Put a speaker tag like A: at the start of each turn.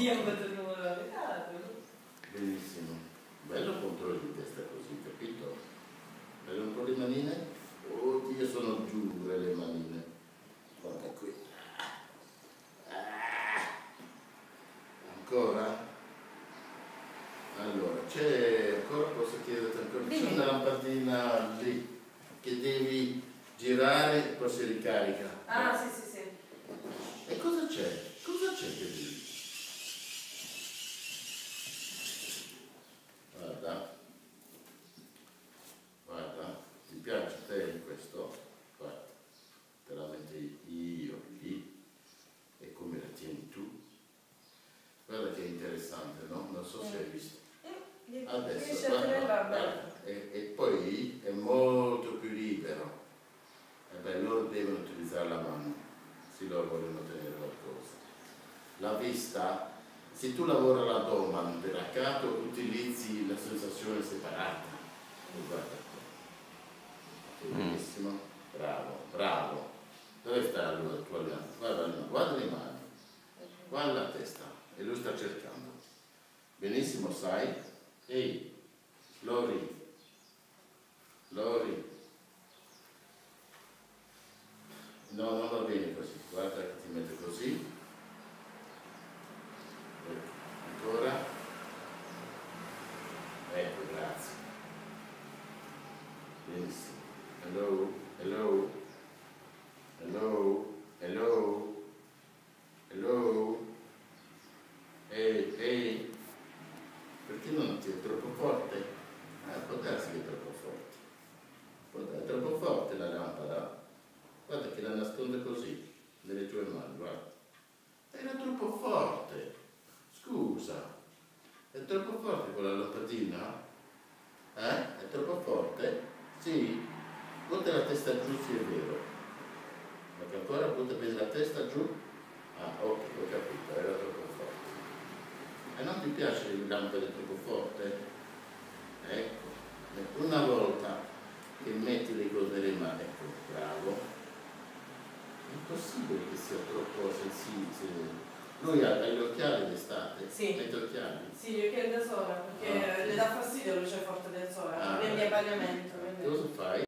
A: Io ho il numero avvocato.
B: Benissimo. Bello controllo di testa così, capito? Bello un po' le manine? Oddio, sono dure le manine. Guarda qui. Ah. Ancora? Allora, c'è ancora, posso chiederti ancora? C'è una lampadina lì che devi girare e poi si ricarica.
A: Ah, sì, sì, sì.
B: E? Cosa c'è che devi? Guarda, guarda, ti piace a te questo? Guarda, te la metti io lì e come la tieni tu? Guarda che interessante, no? Non so se hai visto.
A: Riesci
B: Adesso, guarda, guarda, e, e poi è molto più libero. E beh, loro devono utilizzare la mano, se loro vogliono tenere qualcosa. La vista, se tu lavori l'addome per accanto, utilizzi la sensazione separata. E guarda qua. Benissimo, bravo, bravo. Dove sta allora il tuo? Guarda, guarda le mani, guarda la testa e lui sta cercando. Benissimo, sai? Ehi, Lori, Lori. No, non va bene così, guarda che ti mette così. Ancora. Ecco, grazie. Benissimo. Hello, hello, hello, hello. Ehi, ehi. Perché non ti è troppo forte? Ah, può darsi che è troppo forte. Può da- È troppo forte la lampada. Guarda che la nasconde così, nelle tue mani, guarda. Era troppo forte. Scusa. È troppo forte quella lampadina? Eh? È troppo forte? Sì? Butta la testa giù, sì è vero. Ma che ancora butta bene la testa giù? Ah, ok, ho capito, era troppo forte. E non ti piace il lampade troppo forte? Ecco, una volta che metti le cose nelle mani, ecco, bravo. È impossibile che sia troppo sensibile. Lui ha ha gli occhiali d'estate?
A: Sì.
B: Mette occhiali?
A: Sì, io chiedo da sola perché
B: Ah,
A: le dà fastidio la luce forte del sole,
B: Ah,
A: quindi è bagnomento. quindi-
B: Cosa fai?